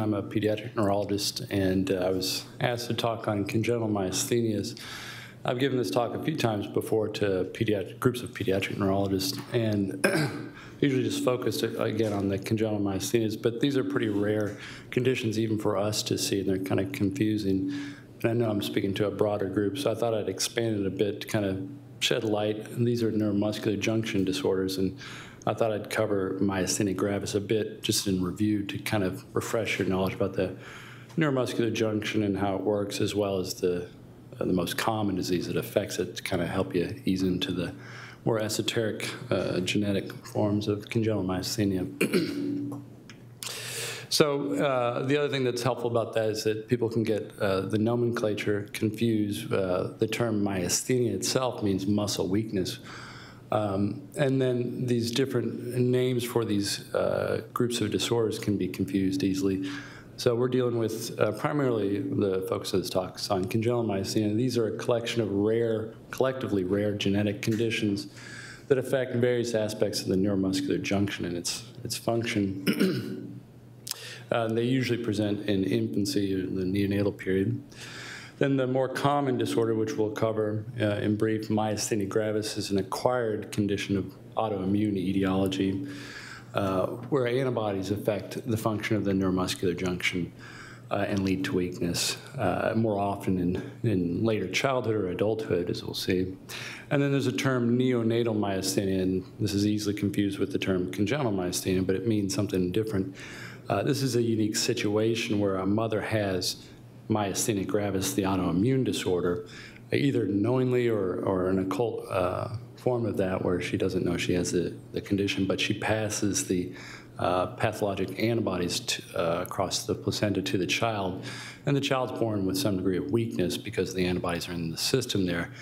I'm a pediatric neurologist, and uh, I was asked to talk on congenital myasthenias. I've given this talk a few times before to pediatric groups of pediatric neurologists, and usually just focused uh, again on the congenital myasthenias. But these are pretty rare conditions, even for us to see, and they're kind of confusing. And I know I'm speaking to a broader group, so I thought I'd expand it a bit to kind of shed light. And these are neuromuscular junction disorders, and I thought I'd cover myasthenia gravis a bit just in review to kind of refresh your knowledge about the neuromuscular junction and how it works, as well as the, uh, the most common disease that affects it to kind of help you ease into the more esoteric uh, genetic forms of congenital myasthenia. So uh, the other thing that's helpful about that is that people can get uh, the nomenclature confused. Uh, the term myasthenia itself means muscle weakness, um, and then these different names for these uh, groups of disorders can be confused easily. So we're dealing with uh, primarily the focus of this talk is on congenital myasthenia. These are a collection of rare, collectively rare genetic conditions that affect various aspects of the neuromuscular junction and its, its function. uh, they usually present in infancy, or the neonatal period. Then the more common disorder, which we'll cover uh, in brief, myasthenia gravis, is an acquired condition of autoimmune etiology uh, where antibodies affect the function of the neuromuscular junction uh, and lead to weakness, uh, more often in, in later childhood or adulthood, as we'll see. And then there's a term neonatal myasthenia, and this is easily confused with the term congenital myasthenia, but it means something different. Uh, this is a unique situation where a mother has myasthenia gravis, the autoimmune disorder, either knowingly or, or an occult uh, form of that where she doesn't know she has the, the condition, but she passes the uh, pathologic antibodies to, uh, across the placenta to the child, and the child's born with some degree of weakness because the antibodies are in the system there.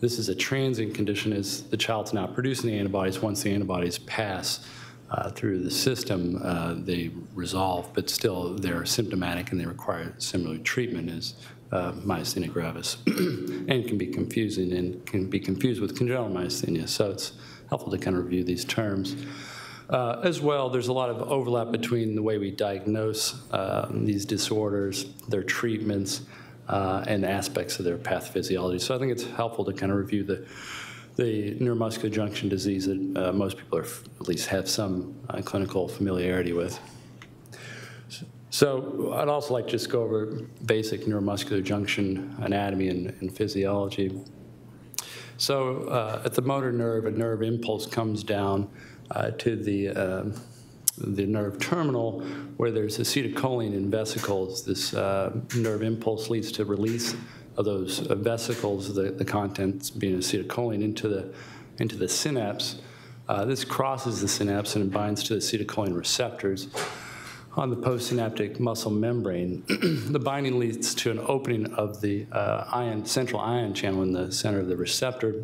This is a transient condition as the child's not producing the antibodies. Once the antibodies pass, uh, through the system, uh, they resolve, but still they're symptomatic and they require similar treatment as uh, myasthenia gravis and can be confusing and can be confused with congenital myasthenia. So it's helpful to kind of review these terms. Uh, as well, there's a lot of overlap between the way we diagnose uh, these disorders, their treatments, uh, and aspects of their pathophysiology. So I think it's helpful to kind of review the the neuromuscular junction disease that uh, most people are, at least have some uh, clinical familiarity with. So I'd also like to just go over basic neuromuscular junction anatomy and, and physiology. So uh, at the motor nerve, a nerve impulse comes down uh, to the, um, the nerve terminal where there's acetylcholine in vesicles. This uh, nerve impulse leads to release of those vesicles, the, the contents being acetylcholine, into the, into the synapse. Uh, this crosses the synapse and binds to the acetylcholine receptors on the postsynaptic muscle membrane. the binding leads to an opening of the uh, ion, central ion channel in the center of the receptor,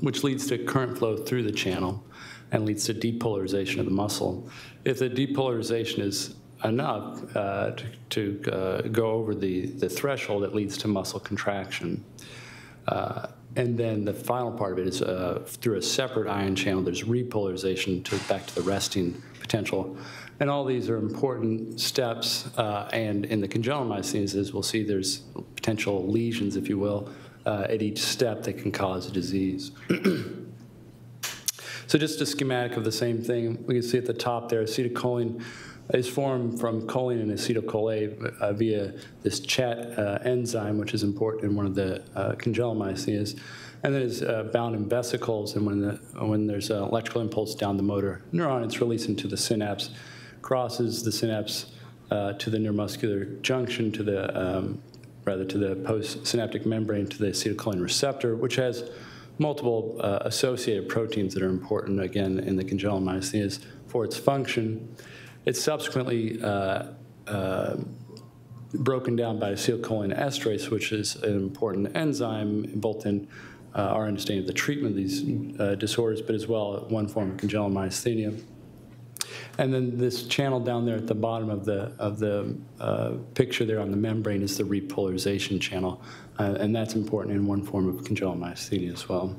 which leads to current flow through the channel and leads to depolarization of the muscle. If the depolarization is enough uh, to, to uh, go over the, the threshold that leads to muscle contraction. Uh, and then the final part of it is uh, through a separate ion channel, there's repolarization to back to the resting potential. And all these are important steps. Uh, and in the congenital myasthenias, as we'll see, there's potential lesions, if you will, uh, at each step that can cause a disease. so just a schematic of the same thing. We can see at the top there, acetylcholine is formed from choline and acetyl-CoA uh, via this CHAT uh, enzyme, which is important in one of the uh, myasthenias. And then it's uh, bound in vesicles, and when, the, when there's an electrical impulse down the motor neuron, it's released into the synapse, crosses the synapse uh, to the neuromuscular junction, to the um, rather to the postsynaptic membrane, to the acetylcholine receptor, which has multiple uh, associated proteins that are important, again, in the myasthenias for its function. It's subsequently uh, uh, broken down by acetylcholine esterase, which is an important enzyme both in uh, our understanding of the treatment of these uh, disorders, but as well one form of congenital myasthenia. And then this channel down there at the bottom of the of the uh, picture there on the membrane is the repolarization channel, uh, and that's important in one form of congenital myasthenia as well.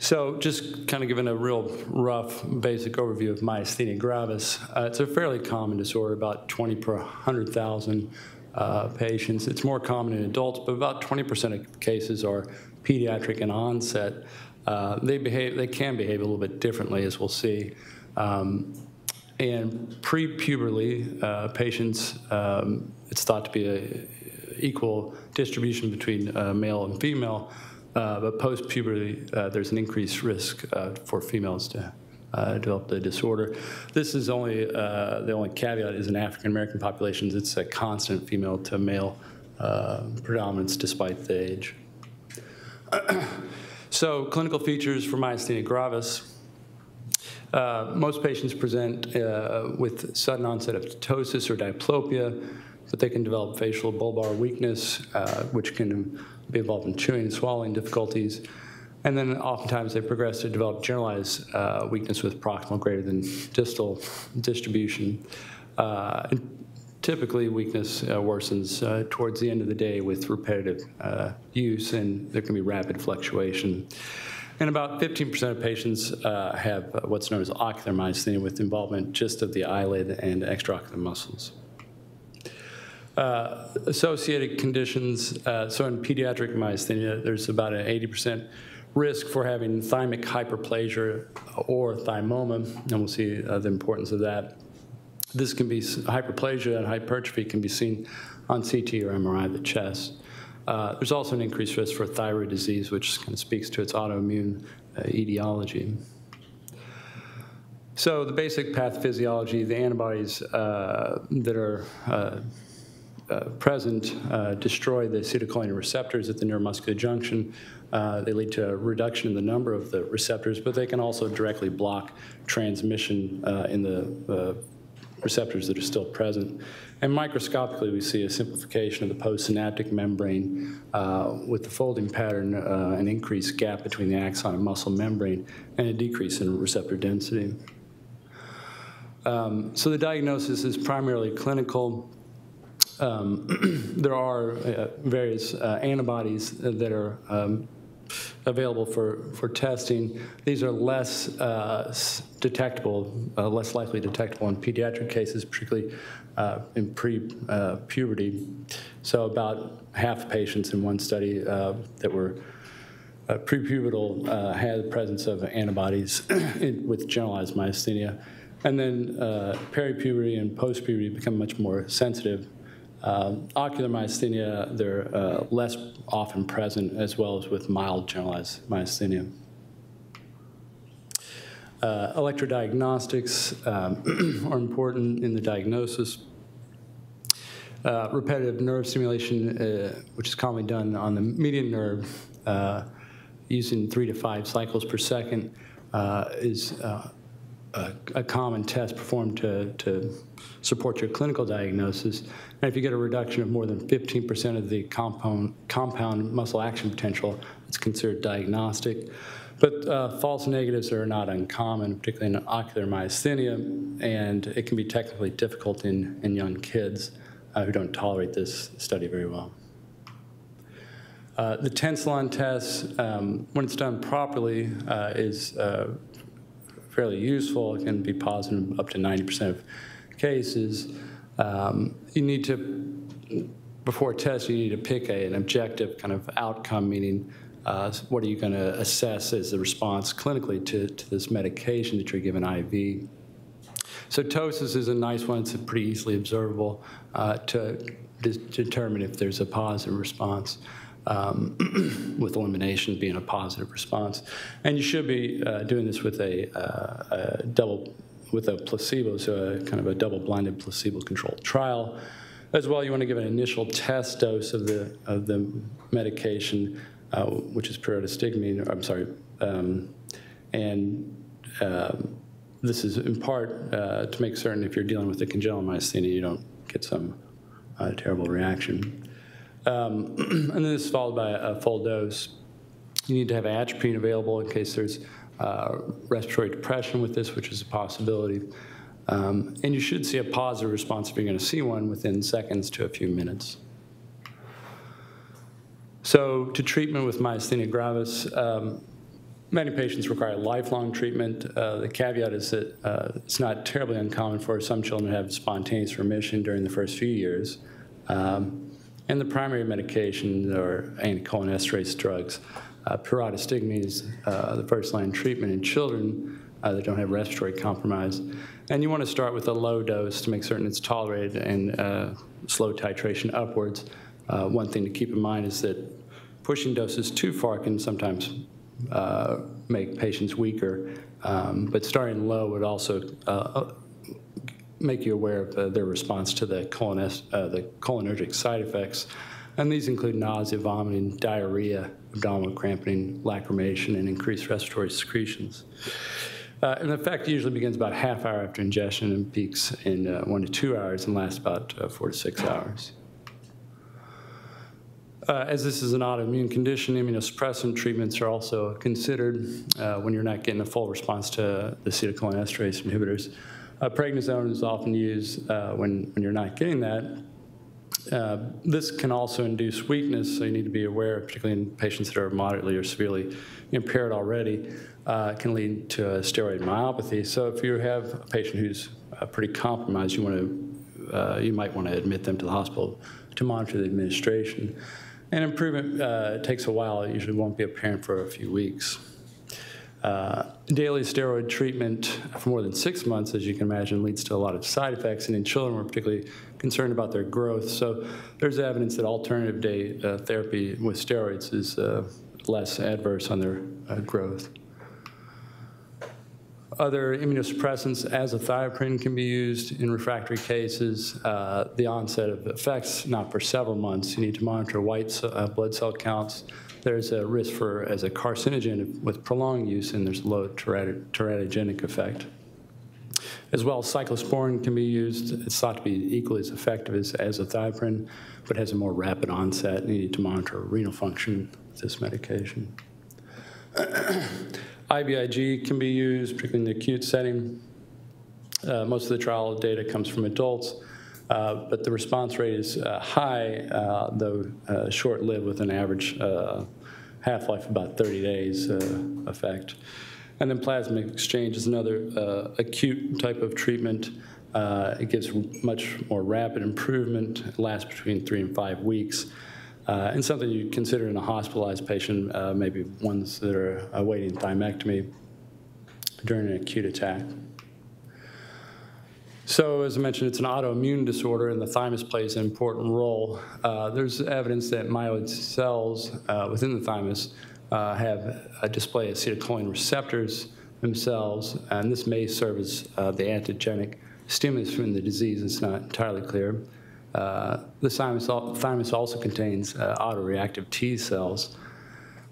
So just kind of giving a real rough, basic overview of myasthenia gravis. Uh, it's a fairly common disorder, about 20 per 100,000 uh, patients. It's more common in adults, but about 20% of cases are pediatric in onset. Uh, they behave, they can behave a little bit differently, as we'll see. Um, and pre-puberly, uh, patients, um, it's thought to be a equal distribution between uh, male and female, uh, but post-puberty, uh, there's an increased risk uh, for females to uh, develop the disorder. This is only, the only caveat is in African American populations, it's a constant female to male predominance despite the age. so clinical features for myasthenia gravis, uh, most patients present uh, with sudden onset of ptosis or diplopia, but they can develop facial bulbar weakness, uh, which can be involved in chewing and swallowing difficulties. And then oftentimes they progress to develop generalized uh, weakness with proximal greater than distal distribution. Uh, and typically, weakness worsens towards the end of the day with repetitive use, and there can be rapid fluctuation. And about 15% of patients uh, have uh, what's known as ocular myasthenia with involvement just of the eyelid and extraocular muscles. Uh, associated conditions, uh, so in pediatric myasthenia, there's about an 80% risk for having thymic hyperplasia or thymoma, and we'll see uh, the importance of that. This can be, hyperplasia and hypertrophy can be seen on CT or MRI of the chest. Uh, there's also an increased risk for thyroid disease, which kind of speaks to its autoimmune uh, etiology. So the basic pathophysiology, the antibodies that are present uh, destroy the acetylcholine receptors at the neuromuscular junction. they lead to a reduction in the number of the receptors, but they can also directly block transmission in the receptors that are still present. And microscopically, we see a simplification of the postsynaptic membrane uh, with the folding pattern, uh, an increased gap between the axon and muscle membrane, and a decrease in receptor density. Um, so the diagnosis is primarily clinical. Um, there are uh, various uh, antibodies that are um, available for, for testing. These are less uh, detectable, uh, less likely detectable in pediatric cases, particularly uh, in pre-puberty. so about half patients in one study uh, that were uh, prepubertal uh, had the presence of antibodies with generalized myasthenia. And then peripuberty and post-puberty become much more sensitive um, ocular myasthenia, they're uh, less often present as well as with mild generalized myasthenia. Uh, electrodiagnostics um, are important in the diagnosis. Uh, repetitive nerve stimulation, uh, which is commonly done on the median nerve uh, using three to five cycles per second, uh, is a, a, common test performed to, to support your clinical diagnosis. And if you get a reduction of more than 15% of the compound, compound muscle action potential, it's considered diagnostic. But uh, false negatives are not uncommon, particularly in ocular myasthenia, and it can be technically difficult in, in young kids uh, who don't tolerate this study very well. Uh, the tensilon test, um, when it's done properly, uh, is uh, fairly useful. It can be positive up to 90% of cases, um, you need to, before a test, you need to pick a, an objective kind of outcome, meaning uh, what are you going to assess as the response clinically to, to this medication that you're given IV. So ptosis is a nice one. It's pretty easily observable uh, to de determine if there's a positive response. Um, with elimination being a positive response. And you should be uh, doing this with a, uh, a double with a placebo, so a kind of a double-blinded placebo-controlled trial. As well, you want to give an initial test dose of the of the medication, uh, which is pyridostigmine. I'm sorry, um, and um, this is in part uh, to make certain if you're dealing with a congenital myasthenia, you don't get some uh, terrible reaction. Um, and then this is followed by a full dose. You need to have atropine available in case there's uh, respiratory depression with this, which is a possibility. Um, and you should see a positive response if you're going to see one within seconds to a few minutes. So to treatment with myasthenia gravis, um, Many patients require lifelong treatment. Uh, the caveat is that uh, it's not terribly uncommon for some children to have spontaneous remission during the first few years. Um, and the primary medications are anticholinesterase drugs. Uh, is uh, the first-line treatment in children uh, that don't have respiratory compromise. And you want to start with a low dose to make certain it's tolerated and uh, slow titration upwards. Uh, one thing to keep in mind is that pushing doses too far can sometimes uh, make patients weaker, um, but starting low would also make you aware of uh, their response to the, uh, the cholinergic side effects. And these include nausea, vomiting, diarrhea, abdominal cramping, lacrimation, and increased respiratory secretions. Uh, and the effect usually begins about half hour after ingestion and peaks in uh, one to two hours and lasts about uh, four to six hours. Uh, as this is an autoimmune condition, immunosuppressant treatments are also considered uh, when you're not getting a full response to the acetylcholinesterase inhibitors. Uh, prednisone is often used when, when you're not getting that, uh, this can also induce weakness, so you need to be aware, particularly in patients that are moderately or severely impaired already, uh, can lead to steroid myopathy. So if you have a patient who's uh, pretty compromised, you want to, uh, you might want to admit them to the hospital to monitor the administration. And improvement uh, takes a while. It usually won't be apparent for a few weeks. Uh, daily steroid treatment for more than six months, as you can imagine, leads to a lot of side effects, and in children, we're particularly concerned about their growth. So there's evidence that alternative day uh, therapy with steroids is uh, less adverse on their uh, growth. Other immunosuppressants, azathioprine, can be used in refractory cases. Uh, the onset of effects, not for several months. You need to monitor white blood cell counts there's a risk for as a carcinogen with prolonged use, and there's a low teratogenic effect. As well, cyclosporin can be used. It's thought to be equally as effective as azathioprine, but has a more rapid onset. You need to monitor renal function with this medication. IVIG can be used, particularly in the acute setting. Uh, most of the trial data comes from adults. Uh, but the response rate is uh, high, uh, though uh, short-lived with an average half-life about 30 days effect. And then plasma exchange is another acute type of treatment. it gives much more rapid improvement, it lasts between three and five weeks. Uh, and something you consider in a hospitalized patient, uh, maybe ones that are awaiting thymectomy during an acute attack. So as I mentioned, it's an autoimmune disorder, and the thymus plays an important role. Uh, there's evidence that myoid cells uh, within the thymus uh, have a display acetylcholine receptors themselves, and this may serve as uh, the antigenic stimulus from the disease. It's not entirely clear. Uh, the thymus, also contains uh, autoreactive T cells.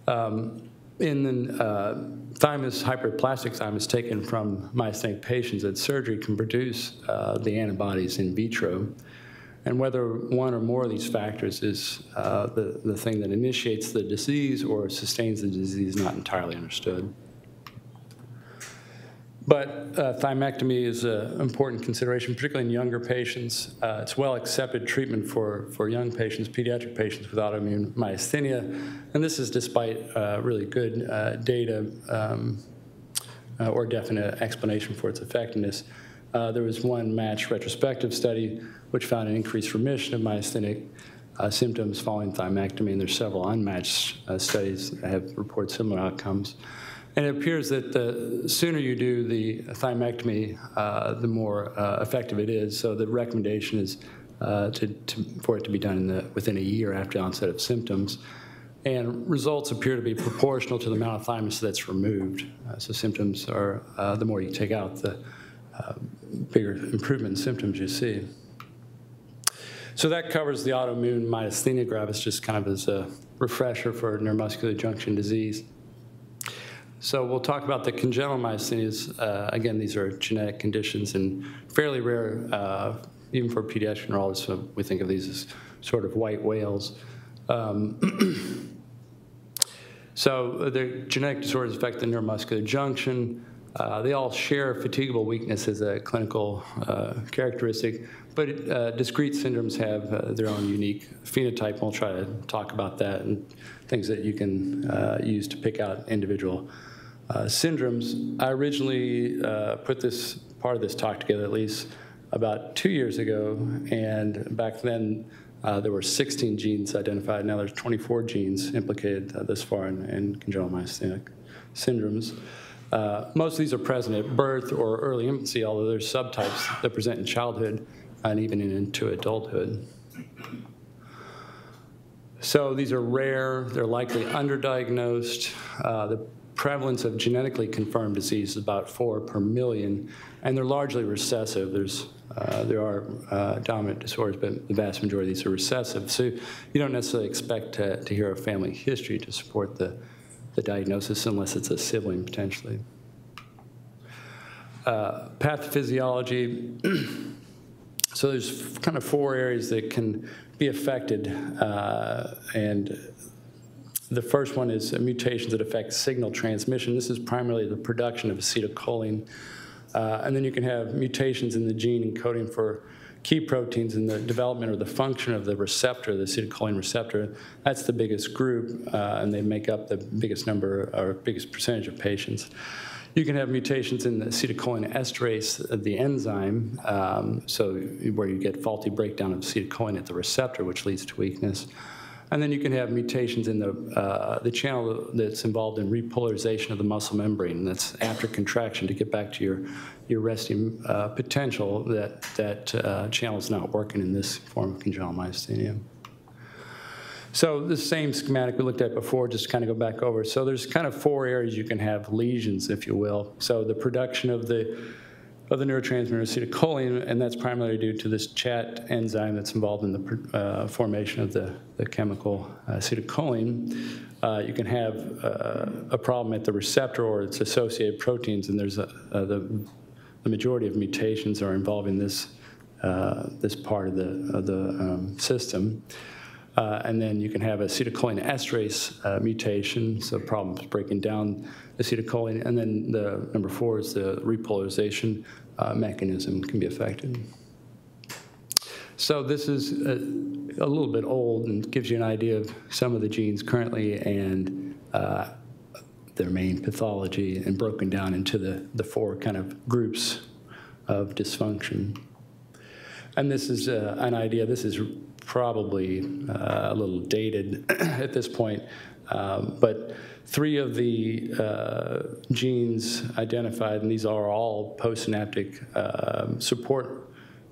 Um, in the uh, thymus, hyperplastic thymus taken from myasthenic patients at surgery can produce uh, the antibodies in vitro. And whether one or more of these factors is uh, the, the thing that initiates the disease or sustains the disease is not entirely understood. But uh, thymectomy is an important consideration, particularly in younger patients. Uh, it's well accepted treatment for, for young patients, pediatric patients with autoimmune myasthenia. And this is despite uh, really good uh, data um, uh, or definite explanation for its effectiveness. Uh, there was one matched retrospective study which found an increased remission of myasthenic symptoms following thymectomy, and there's several unmatched studies that have reported similar outcomes. And it appears that the sooner you do the thymectomy, uh, the more uh, effective it is. So the recommendation is uh, to, to, for it to be done the, within a year after onset of symptoms. And results appear to be proportional to the amount of thymus that's removed. Uh, so symptoms are, uh, the more you take out, the uh, bigger improvement in symptoms you see. So that covers the autoimmune myasthenia gravis, just kind of as a refresher for neuromuscular junction disease. So we'll talk about the congenital myasthenias. Uh, again, these are genetic conditions and fairly rare, uh, even for pediatric neurologists. So we think of these as sort of white whales. Um, so the genetic disorders affect the neuromuscular junction. Uh, they all share fatigable weakness as a clinical uh, characteristic, but uh, discrete syndromes have uh, their own unique phenotype. We'll try to talk about that and things that you can use to pick out individual uh, syndromes. I originally uh, put this part of this talk together at least about two years ago, and back then uh, there were 16 genes identified. Now there's 24 genes implicated uh, this far in, in congenital myasthenic syndromes. Uh, most of these are present at birth or early infancy, although there's subtypes that present in childhood and even into adulthood. So these are rare, they're likely underdiagnosed. Uh, the prevalence of genetically confirmed disease is about four per million, and they're largely recessive. There's, uh, there are uh, dominant disorders, but the vast majority of these are recessive. So you don't necessarily expect to, to hear a family history to support the, the diagnosis unless it's a sibling potentially. Uh, pathophysiology, so there's kind of four areas that can be affected. Uh, and the first one is mutations that affect signal transmission. This is primarily the production of acetylcholine. Uh, and then you can have mutations in the gene encoding for key proteins in the development or the function of the receptor, the acetylcholine receptor. That's the biggest group, uh, and they make up the biggest number or biggest percentage of patients. You can have mutations in the acetylcholine esterase, the enzyme, um, so where you get faulty breakdown of acetylcholine at the receptor, which leads to weakness. And then you can have mutations in the, uh, the channel that's involved in repolarization of the muscle membrane. That's after contraction to get back to your, your resting uh, potential that that uh, channel is not working in this form of congenital myasthenia. So the same schematic we looked at before, just kind of go back over. So there's kind of four areas you can have lesions, if you will. So the production of the of the neurotransmitter acetylcholine, and that's primarily due to this CHAT enzyme that's involved in the uh, formation of the, the chemical acetylcholine. Uh, you can have uh, a problem at the receptor or its associated proteins, and there's a, uh, the, the majority of mutations are involving this, uh, this part of the, of the um, system. Uh, and then you can have acetylcholine esterase uh, mutation, so problems breaking down acetylcholine. And then the number four is the repolarization uh, mechanism can be affected. So this is a, a, little bit old and gives you an idea of some of the genes currently and uh, their main pathology and broken down into the, the four kind of groups of dysfunction. And this is uh, an idea, this is probably uh, a little dated at this point, um, but three of the uh, genes identified, and these are all postsynaptic uh, support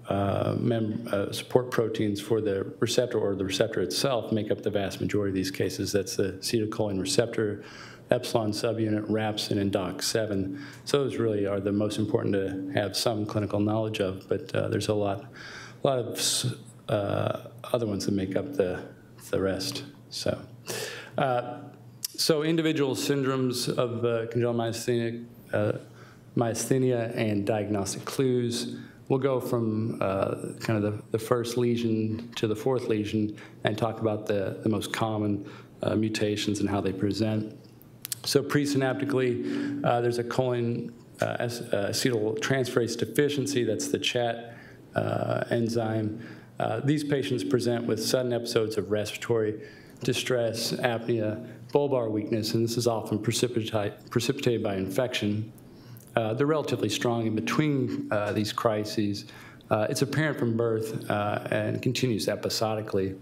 uh, support proteins for the receptor or the receptor itself make up the vast majority of these cases. That's the acetylcholine receptor, epsilon subunit, rapsyn, and DOK7. So those really are the most important to have some clinical knowledge of, but uh, there's a lot, a lot of uh, other ones that make up the, the rest. So, uh, so individual syndromes of uh, congenital myasthenia, uh, myasthenia and diagnostic clues. We'll go from uh, kind of the, the first lesion to the fourth lesion and talk about the, the most common uh, mutations and how they present. So presynaptically, there's a choline uh, acetyltransferase deficiency, that's the CHAT enzyme. Uh, these patients present with sudden episodes of respiratory distress, apnea, bulbar weakness, and this is often precipitated by infection. Uh, they're relatively strong in between uh, these crises. Uh, it's apparent from birth uh, and continues episodically.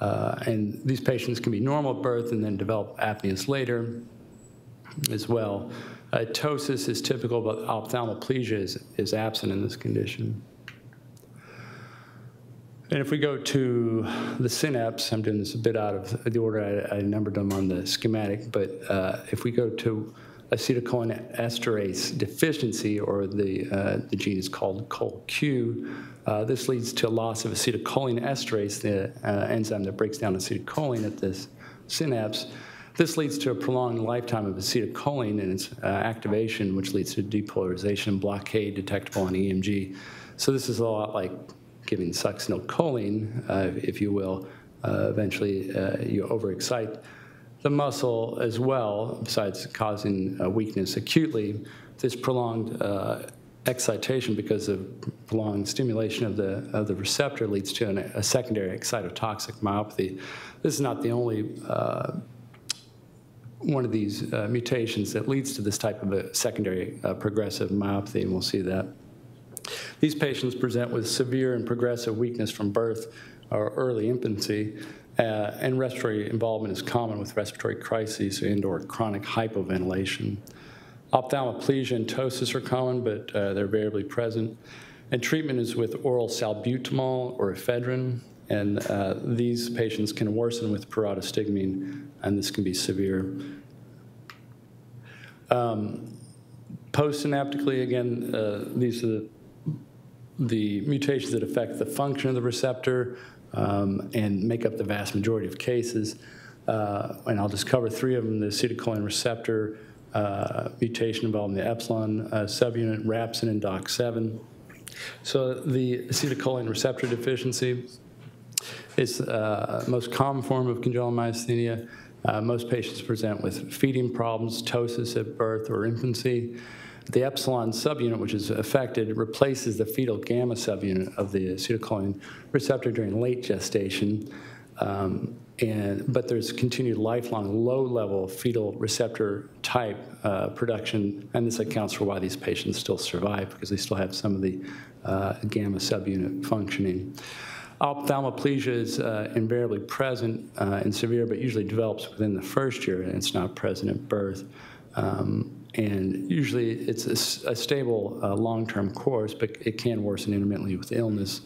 and these patients can be normal at birth and then develop apneas later as well. ptosis is typical, but ophthalmoplegia is, is absent in this condition. And if we go to the synapse, I'm doing this a bit out of the order I, I numbered them on the schematic, but uh, if we go to acetylcholine esterase deficiency, or the, uh, the gene is called COLQ, uh, this leads to loss of acetylcholine esterase, the uh, enzyme that breaks down acetylcholine at this synapse. This leads to a prolonged lifetime of acetylcholine and its uh, activation, which leads to depolarization blockade detectable on EMG. So this is a lot like giving succinylcholine, uh, if you will, uh, eventually uh, you overexcite the muscle as well, besides causing weakness acutely. This prolonged excitation because of prolonged stimulation of the, of the receptor leads to an, a secondary excitotoxic myopathy. This is not the only uh, one of these uh, mutations that leads to this type of a secondary uh, progressive myopathy, and we'll see that. These patients present with severe and progressive weakness from birth or early infancy, uh, and respiratory involvement is common with respiratory crises and or chronic hypoventilation. Ophthalmoplegia and ptosis are common, but uh, they're variably present. And treatment is with oral salbutamol or ephedrine, and uh, these patients can worsen with pyridostigmine, and this can be severe. Um, postsynaptically, again, uh, these are the, the, mutations that affect the function of the receptor um, and make up the vast majority of cases. Uh, and I'll just cover three of them, the acetylcholine receptor uh, mutation involving the epsilon uh, subunit, rapsyn, and DOK7. So the acetylcholine receptor deficiency is the uh, most common form of congenital myasthenia. Uh, most patients present with feeding problems, ptosis at birth or infancy. The epsilon subunit, which is affected, replaces the fetal gamma subunit of the acetylcholine receptor during late gestation. Um, and, but there's continued lifelong low-level fetal receptor type uh, production, and this accounts for why these patients still survive because they still have some of the uh, gamma subunit functioning. Ophthalmoplegia is uh, invariably present uh, and severe, but usually develops within the first year, and it's not present at birth. Um, and usually it's a, a stable uh, long-term course, but it can worsen intermittently with illness.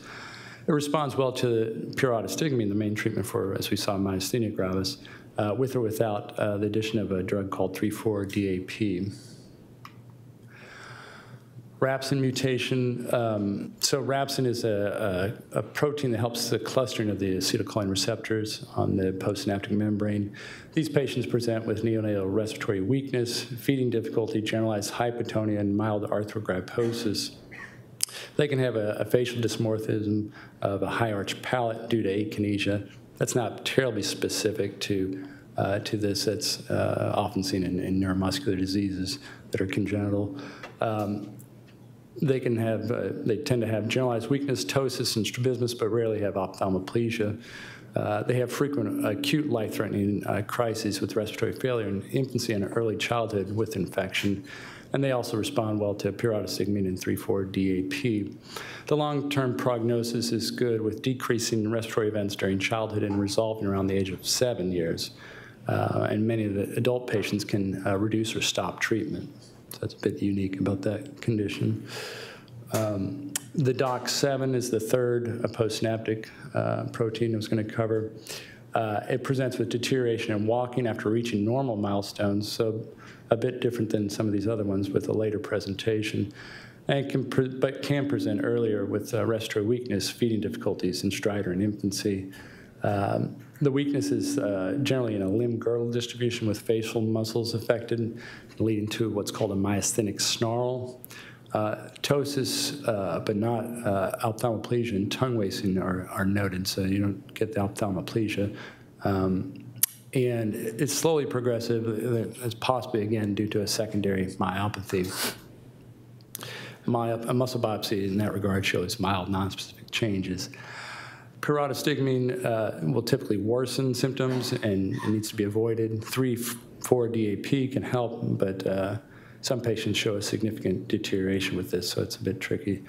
It responds well to pure pyridostigmine, the main treatment for, as we saw, myasthenia gravis, uh, with or without uh, the addition of a drug called 3,4-DAP. Rapsyn mutation. Um, so rapsyn is a, a, a, protein that helps the clustering of the acetylcholine receptors on the postsynaptic membrane. These patients present with neonatal respiratory weakness, feeding difficulty, generalized hypotonia, and mild arthrogryposis. They can have a, a facial dysmorphism of a high arch palate due to akinesia. That's not terribly specific to, uh, to this. That's uh, often seen in, in, neuromuscular diseases that are congenital. Um, they can have, uh, they tend to have generalized weakness, ptosis, and strabismus, but rarely have ophthalmoplegia. Uh, they have frequent acute life-threatening uh, crises with respiratory failure in infancy and early childhood with infection and they also respond well to pyridostigmine and 3,4-DAP. The long-term prognosis is good with decreasing respiratory events during childhood and resolving around the age of seven years. Uh, and many of the adult patients can uh, reduce or stop treatment. That's a bit unique about that condition. Um, the DOK7 is the third postsynaptic uh, protein I was going to cover. Uh, it presents with deterioration in walking after reaching normal milestones. So a bit different than some of these other ones with a later presentation, and can but can present earlier with uh, respiratory weakness, feeding difficulties in stridor and infancy. Um, the weakness is uh, generally in a limb girdle distribution with facial muscles affected, leading to what's called a myasthenic snarl. Uh, ptosis, uh, but not uh, ophthalmoplegia and tongue wasting are, are noted, so you don't get the ophthalmoplegia. Um, and it's slowly progressive. It's possibly, again, due to a secondary myopathy. My, a muscle biopsy in that regard shows mild nonspecific changes. Pyridostigmine uh, will typically worsen symptoms and it needs to be avoided. 3, 4 DAP can help, but uh, some patients show a significant deterioration with this, so it's a bit tricky.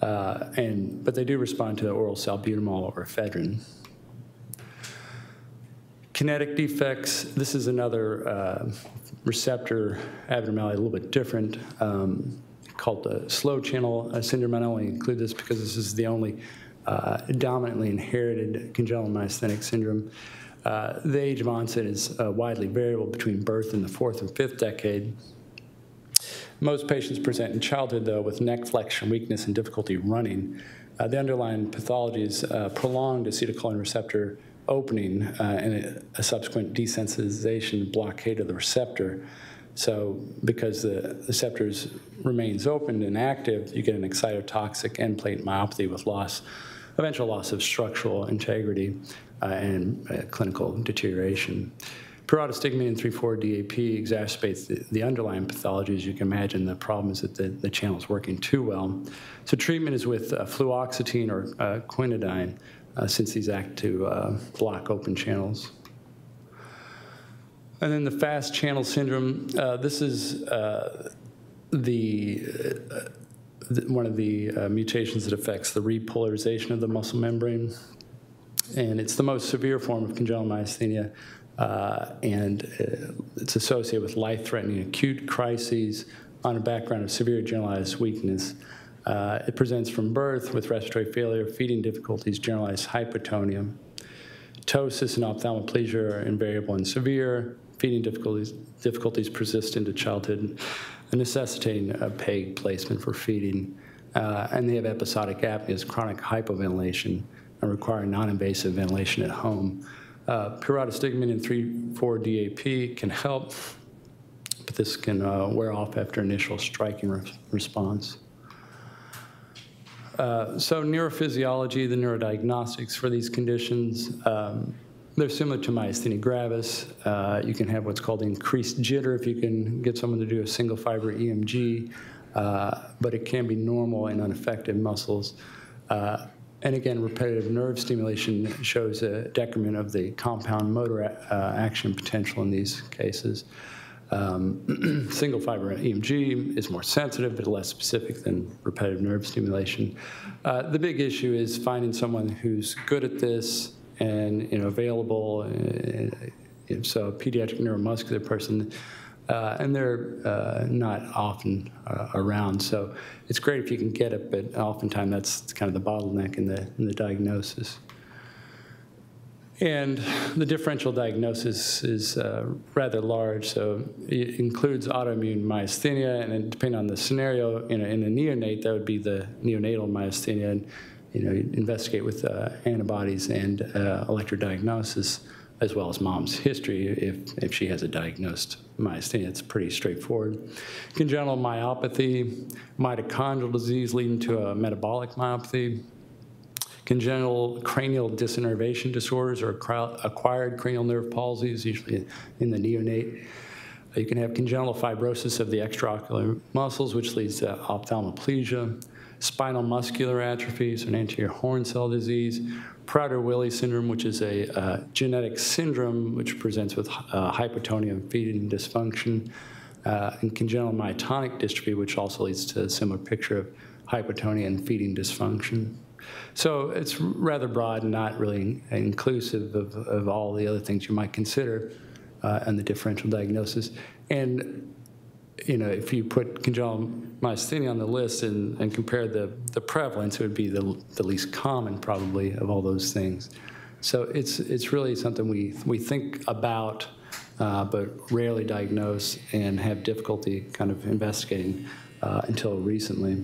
Uh, and, but they do respond to oral salbutamol or ephedrine. Kinetic defects, this is another uh, receptor abnormality, a little bit different, um, called the slow channel uh, syndrome. I only include this because this is the only uh, dominantly inherited congenital myasthenic syndrome. Uh, the age of onset is uh, widely variable between birth and the fourth and fifth decade. Most patients present in childhood, though, with neck flexion weakness and difficulty running. Uh, the underlying pathology is prolonged acetylcholine receptor opening uh, and a, a, subsequent desensitization blockade of the receptor. So because the receptor remains open and active, you get an excitotoxic end plate myopathy with loss, eventual loss of structural integrity uh, and uh, clinical deterioration. Pyridostigmine and 3,4-DAP exacerbates the, the, underlying pathology. As you can imagine, the problem is that the, the channel is working too well. So treatment is with uh, fluoxetine or uh, quinidine, uh, since these act to uh, block open channels. And then the fast channel syndrome, this is the, one of the uh, mutations that affects the repolarization of the muscle membrane. And it's the most severe form of congenital myasthenia, uh, and uh, it's associated with life-threatening acute crises on a background of severe generalized weakness. Uh, It presents from birth with respiratory failure, feeding difficulties, generalized hypotonia. Ptosis and ophthalmoplegia are invariable and severe. Feeding difficulties, difficulties persist into childhood, necessitating a PEG placement for feeding. Uh, and they have episodic apneas, chronic hypoventilation, and require non-invasive ventilation at home. Uh, pyridostigmine and 3,4-DAP can help, but this can uh, wear off after initial striking re- response. Uh, So neurophysiology, the neurodiagnostics for these conditions, um, they're similar to myasthenia gravis. Uh, You can have what's called increased jitter if you can get someone to do a single fiber EMG, uh, but it can be normal in unaffected muscles. Uh, And again, repetitive nerve stimulation shows a decrement of the compound motor uh, action potential in these cases. Um, Single fiber EMG is more sensitive, but less specific than repetitive nerve stimulation. Uh, The big issue is finding someone who's good at this and, you know, available. uh, So a pediatric neuromuscular person, uh, and they're uh, not often uh, around. So it's great if you can get it, but oftentimes that's kind of the bottleneck in the, in the diagnosis. And the differential diagnosis is uh, rather large, so it includes autoimmune myasthenia, and depending on the scenario, in a, in a neonate, that would be the neonatal myasthenia, and you know, investigate with uh, antibodies and uh, electrodiagnosis, as well as mom's history if, if she has a diagnosed myasthenia. It's pretty straightforward. Congenital myopathy, mitochondrial disease leading to a metabolic myopathy, congenital cranial dysinnervation disorders or acquired cranial nerve palsies, usually in the neonate. You can have congenital fibrosis of the extraocular muscles, which leads to ophthalmoplegia, spinal muscular atrophy, so an anterior horn cell disease, Prader-Willi syndrome, which is a uh, genetic syndrome which presents with uh, hypotonia and feeding dysfunction, uh, and congenital myotonic dystrophy, which also leads to a similar picture of hypotonia and feeding dysfunction. So it's rather broad and not really inclusive of, of all the other things you might consider uh, in the differential diagnosis. And, you know, if you put congenital myasthenia on the list and, and compare the, the prevalence, it would be the, the least common probably of all those things. So it's, it's really something we, we think about, uh, but rarely diagnose and have difficulty kind of investigating uh, until recently.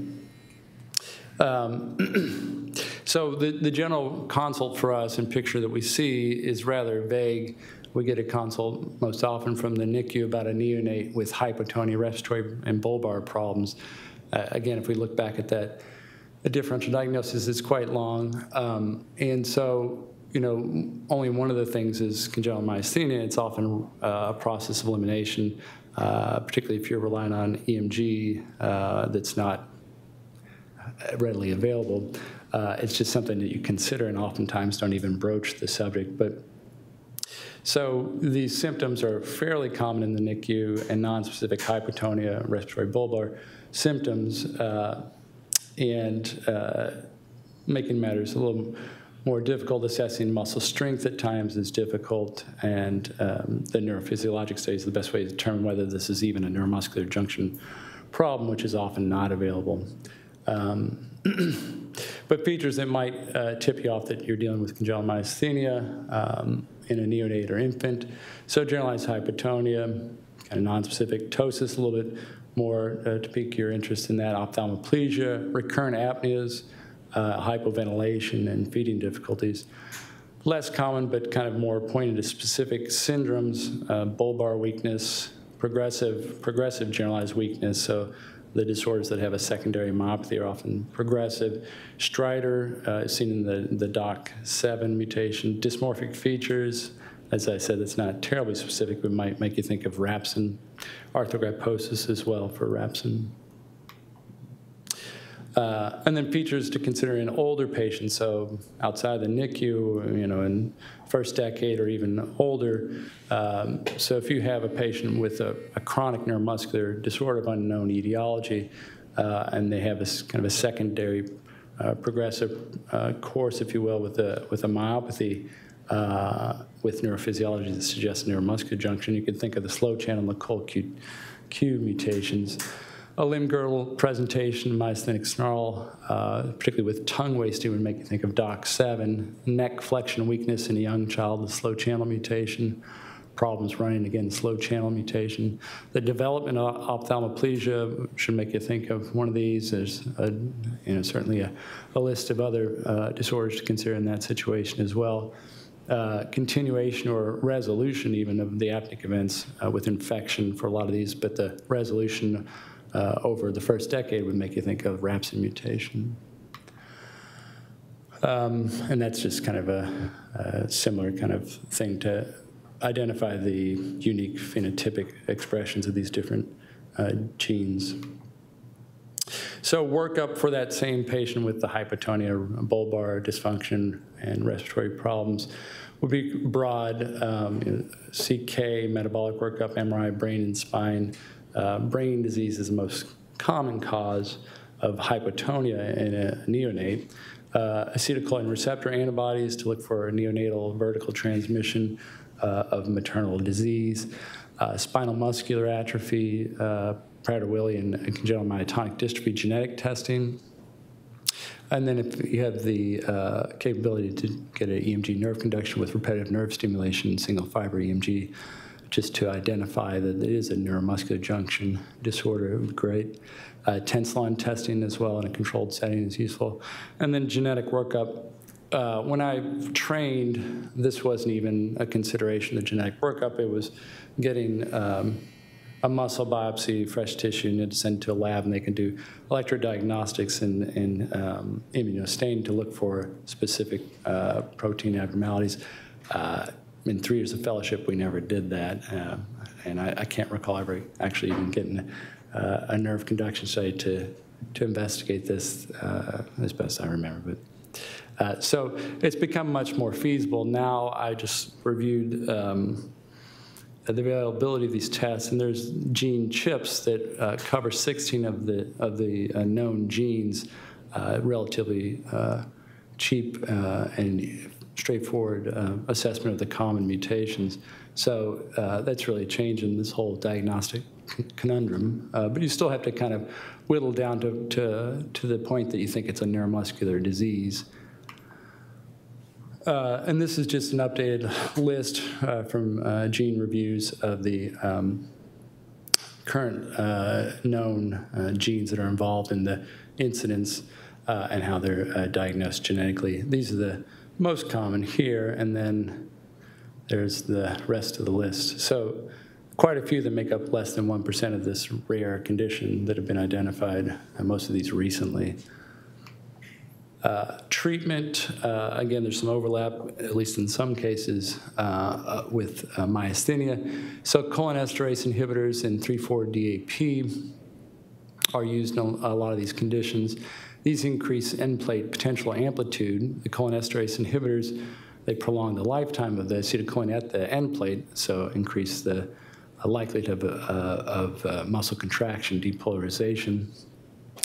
Um, so the, the general consult for us and picture that we see is rather vague. We get a consult most often from the NICU about a neonate with hypotonia, respiratory, and bulbar problems. Uh, again, if we look back at that, the differential diagnosis is quite long. Um, and so, you know, only one of the things is congenital myasthenia. It's often uh, a process of elimination, uh, particularly if you're relying on EMG uh, that's not readily available. Uh, it's just something that you consider and oftentimes don't even broach the subject. But so these symptoms are fairly common in the NICU and nonspecific hypotonia, respiratory bulbar symptoms, uh, and uh, making matters a little more difficult. Assessing muscle strength at times is difficult, and um, the neurophysiologic study is the best way to determine whether this is even a neuromuscular junction problem, which is often not available. Um, but features that might uh, tip you off that you're dealing with congenital myasthenia um, in a neonate or infant. So generalized hypotonia, kind of nonspecific ptosis, a little bit more uh, to pique your interest in that, ophthalmoplegia, recurrent apneas, uh, hypoventilation, and feeding difficulties. Less common, but kind of more pointed to specific syndromes, uh, bulbar weakness, progressive, progressive generalized weakness. So the disorders that have a secondary myopathy are often progressive. Stridor uh, is seen in the, the DOK7 mutation. Dysmorphic features, as I said, it's not terribly specific, but might make you think of rapsyn. Arthrogryposis as well for rapsyn. Uh, and then features to consider in older patients, so outside the NICU, you know, in first decade or even older. Um, so if you have a patient with a, a chronic neuromuscular disorder of unknown etiology, uh, and they have a kind of a secondary uh, progressive uh, course, if you will, with a with a myopathy. Uh, with neurophysiology that suggests neuromuscular junction, you can think of the slow channel Lecoq Q mutations a limb girdle presentation, myasthenic snarl, uh, particularly with tongue wasting, would make you think of DOK7, Neck flexion weakness in a young child, the slow channel mutation. Problems running, again, slow channel mutation. The development of ophthalmoplegia should make you think of one of these. There's a, you know, certainly a, a list of other uh, disorders to consider in that situation as well. Uh, continuation or resolution even of the apneic events uh, with infection for a lot of these, but the resolution uh, over the first decade would make you think of rapsyn mutation. Um, and that's just kind of a, a, similar kind of thing to identify the unique phenotypic expressions of these different uh, genes. So workup for that same patient with the hypotonia, bulbar dysfunction, and respiratory problems would be broad, um, CK, metabolic workup, MRI, brain and spine, uh, brain disease is the most common cause of hypotonia in a neonate. Uh, acetylcholine receptor antibodies to look for neonatal vertical transmission uh, of maternal disease, uh, spinal muscular atrophy, uh, Prader-Willi and congenital myotonic dystrophy genetic testing. And then if you have the uh, capability to get an EMG nerve conduction with repetitive nerve stimulation, single fiber EMG, just to identify that it is a neuromuscular junction disorder. Would be great. Uh, Tensilon testing as well in a controlled setting is useful. And then genetic workup. Uh, when I trained, this wasn't even a consideration, the genetic workup. It was getting um, a muscle biopsy, fresh tissue, and it's sent to a lab, and they can do electrodiagnostics and, and um, immunostain to look for specific uh, protein abnormalities. Uh, in three years of fellowship, we never did that. Uh, and I, I, can't recall ever actually even getting uh, a nerve conduction study to, to investigate this uh, as best I remember. But uh, So it's become much more feasible. Now I just reviewed um, the availability of these tests, and there's gene chips that uh, cover 16 of the, of the uh, known genes, relatively cheap and straightforward uh, assessment of the common mutations. So uh, that's really changing this whole diagnostic conundrum. Uh, but you still have to kind of whittle down to, to, to the point that you think it's a neuromuscular disease. Uh, and this is just an updated list uh, from uh, gene reviews of the um, current known genes that are involved in the incidence and how they're diagnosed genetically. These are the most common here, and then there's the rest of the list. So quite a few that make up less than 1% of this rare condition that have been identified, and most of these recently. Uh, treatment, uh, again, there's some overlap, at least in some cases, uh, uh with uh, myasthenia. So cholinesterase inhibitors and 3,4-DAP are used in a lot of these conditions. These increase end plate potential amplitude. The cholinesterase inhibitors, they prolong the lifetime of the acetylcholine at the end plate, so increase the uh, likelihood of, uh, of uh, muscle contraction, depolarization.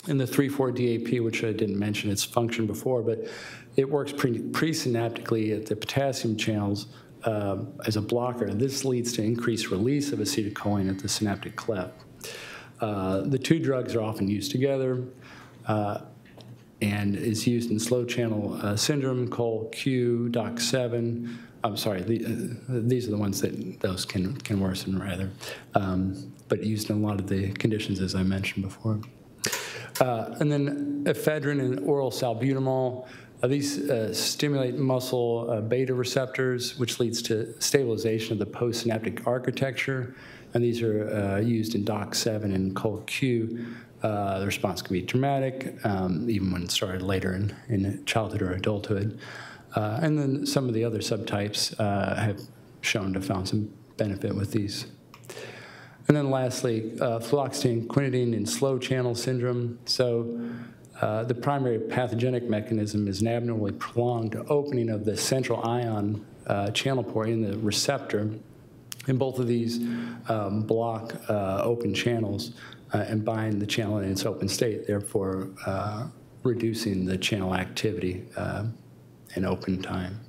And the 3,4-DAP, which I didn't mention its function before, but it works pre presynaptically at the potassium channels uh, as a blocker. This leads to increased release of acetylcholine at the synaptic cleft. Uh, the two drugs are often used together. Uh, and is used in slow channel uh, syndrome, COL-Q, DOK7. I'm sorry, the, uh, these are the ones that those can, can worsen rather, um, but used in a lot of the conditions as I mentioned before. Uh, and then ephedrine and oral salbutamol. Uh, these uh, stimulate muscle uh, beta receptors, which leads to stabilization of the postsynaptic architecture. And these are uh, used in DOK7 and COL-Q. Uh, the response can be dramatic, um, even when it started later in, in childhood or adulthood. Uh, and then some of the other subtypes uh, have shown to found some benefit with these. And then lastly, uh, fluoxetine quinidine and slow channel syndrome. So Uh, The primary pathogenic mechanism is an abnormally prolonged opening of the central ion channel pore in the receptor. And both of these um, block open channels uh, and bind the channel in its open state, therefore uh, reducing the channel activity uh, and open time.